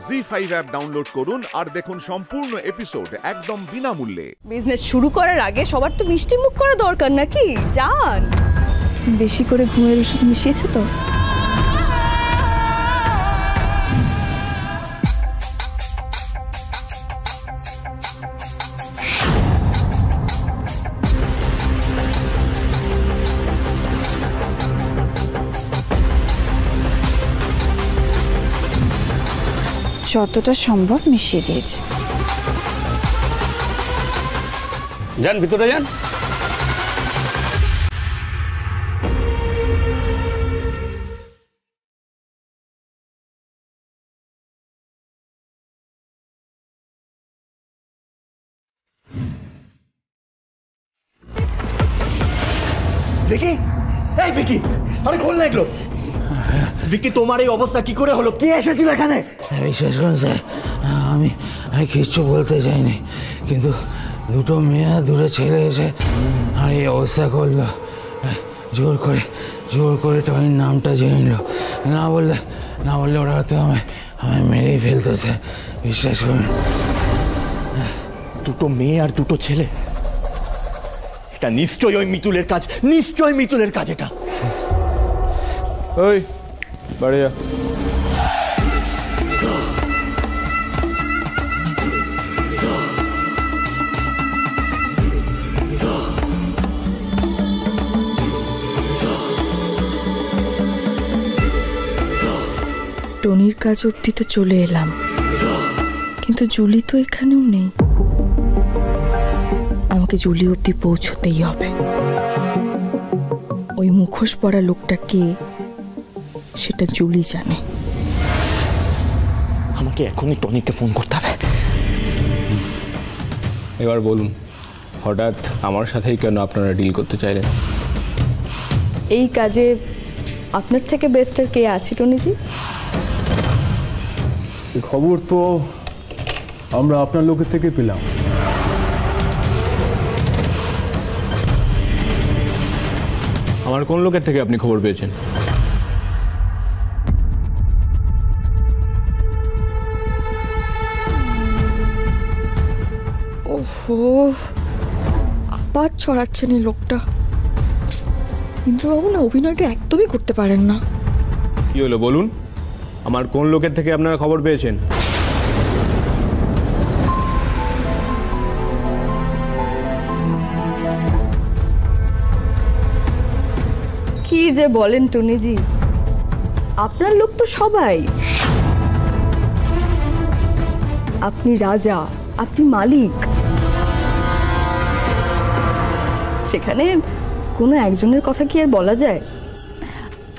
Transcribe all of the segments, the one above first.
জি five app download করুন আর দেখুন সম্পূর্ণ এপিসোড একদম বিনামূল্যে। বিজনেস শুরু করার আগে সবার তো মিষ্টি মুখ করা দরকার নাকি? যান। বেশি করে ঘুমের ওষুধ মিশিয়েছে তো? যতটা সম্ভব মিশিয়ে দিয়েছে। যান ভিতরে যান। ভিকি এই ভিকি আরে খোল না এগুলো ভিকি তোমার এই অবস্থা কি করে হলো? কে এসেছিল এখানে? বিশ্বাস করুন স্যার আমি আমি কিচ্ছু বলতে চাইনি। কিন্তু দুটো মেয়ে আর দুটো ছেলে এসে আর এই অবস্থা করল। জোর করে জোর করে টনির নামটা জেনে নিল। না বললে না বললে ওরা হয়তো আমায় আমায় মেরেই ফেলতো স্যার বিশ্বাস করুন। দুটো মেয়ে আর দুটো ছেলে? এটা নিশ্চয়ই ওই মিতুলের কাজ নিশ্চয়ই মিতুলের কাজ এটা। ওই বাড়ি টনির কাজ অবধি তো চলে এলাম। কিন্তু জুলি তো এখানেও নেই। আমাকে জুলি অবধি পৌঁছতেই হবে। ওই মুখোশ পরা লোকটা কে? সেটা জুলি জানে। আমাকে এখনই টনিকে ফোন করতে হবে। এবার বলুন হঠাৎ আমার সাথেই কেন আপনারা ডিল করতে চাইলেন? এই কাজে আপনার থেকে বেস্টার কে আছে টনিজি? খবর তো আমরা আপনার লোকের থেকে পেলাম। আমার কোন লোকের থেকে আপনি খবর পেয়েছেন? ওহো আবার ছড়াচ্ছেন এই লোকটা। ইন্দ্রবাবু না অভিনয়টা একদমই করতে পারেন না। কি হলো বলুন? আমার কোন লোকের থেকে আপনারা খবর পেয়েছেন? কি যে বলেন টনিজি। আপনার লোক তো সবাই। আপনি রাজা আপনি মালিক। সেখানে কোনো একজনের কথা কি আর বলা যায়?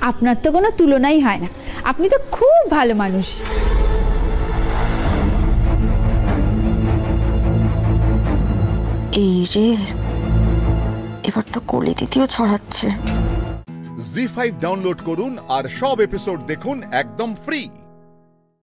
আপনার তো কোনো তুলনাই হয় না। আপনি তো খুব ভালো মানুষ। এই রে এবার তো কলি দিদিও ছড়াচ্ছে। জি ফাইভ ডাউনলোড করুন আর সব এপিসোড দেখুন একদম ফ্রি